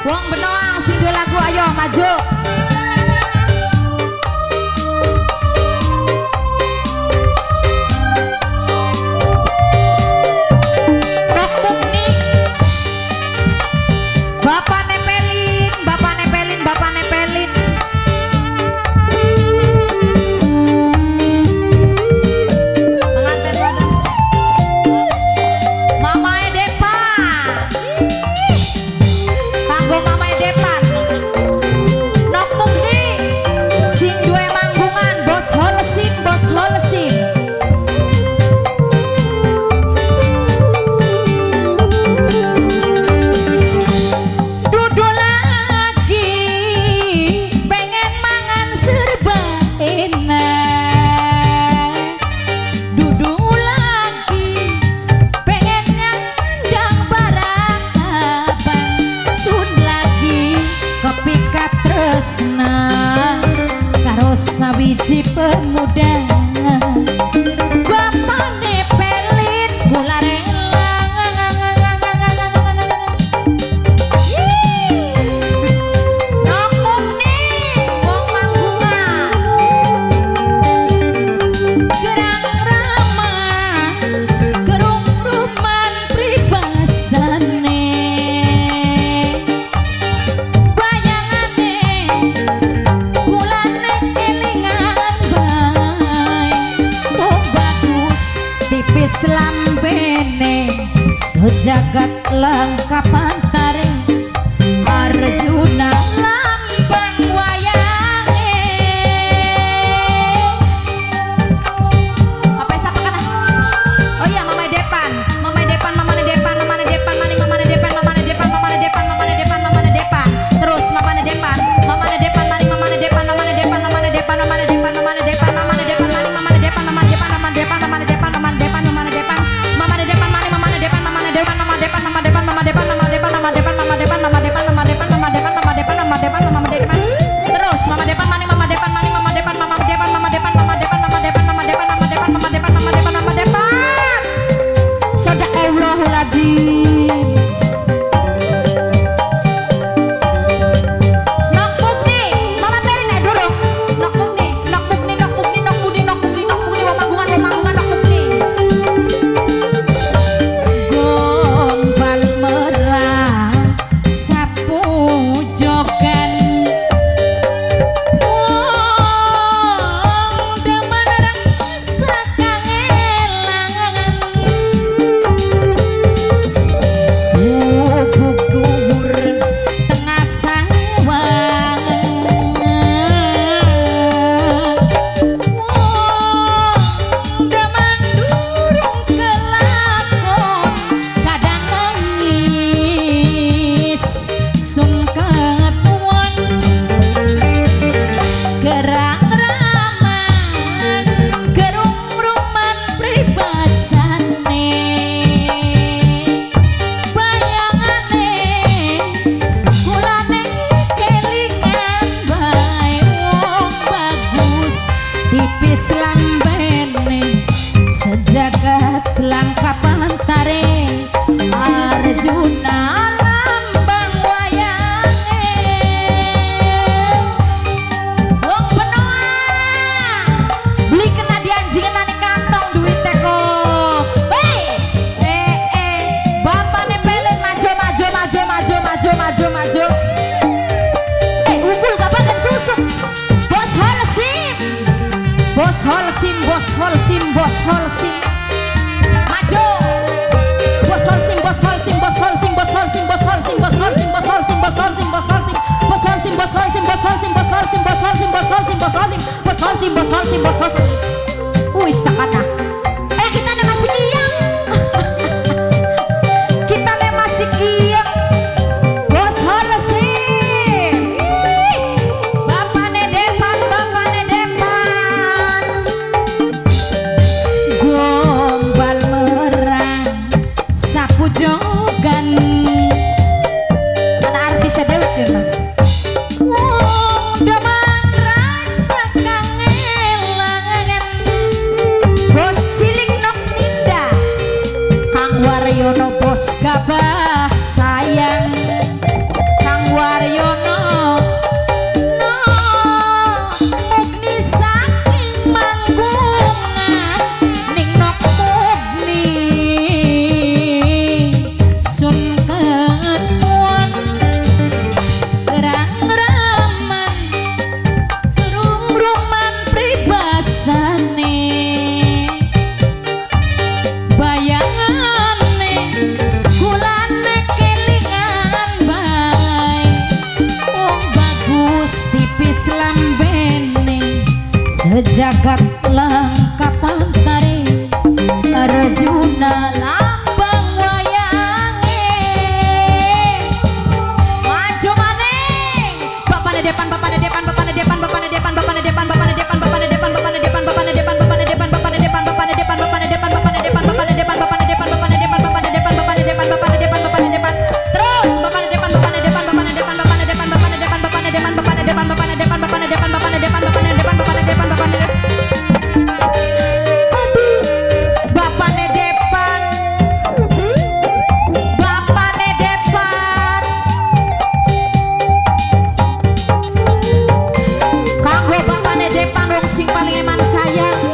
Wong Benoang sing lagu ayo maju. pemuda. sejagat lengkap antare Arjuna Hari Langkah Arjuna lambang Bos holsim bos holsim bos holsim. bos hosim bos hosim bos hosim bos hosim bos hosim bos hosim bos hosim bos bos Alaska. minggat lengkap Arjuna lambang Maju maning. Depan, bapak di depan, bapak di depan, bapak di depan, bapak di depan. Sing paling eman sayang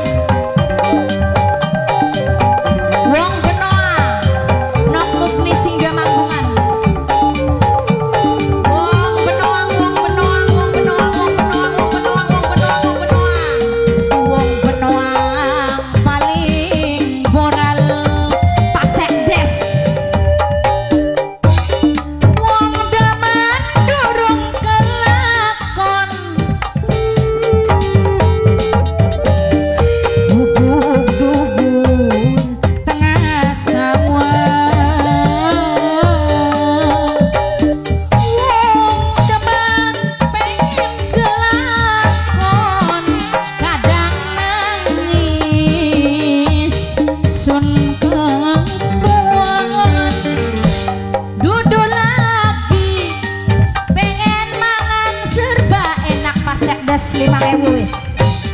lima wis.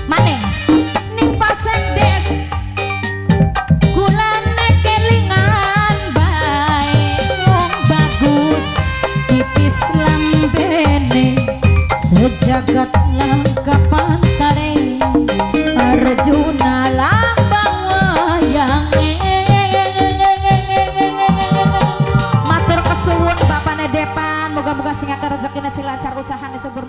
Maning ning pasek des Kulane kelingan bae. Wong bagus tipis lambene sejagat lengkap antare. Arjuna lambang wayange matur kesuwun bapane depan. Moga-moga sing akeh rezekine lancar usahane subur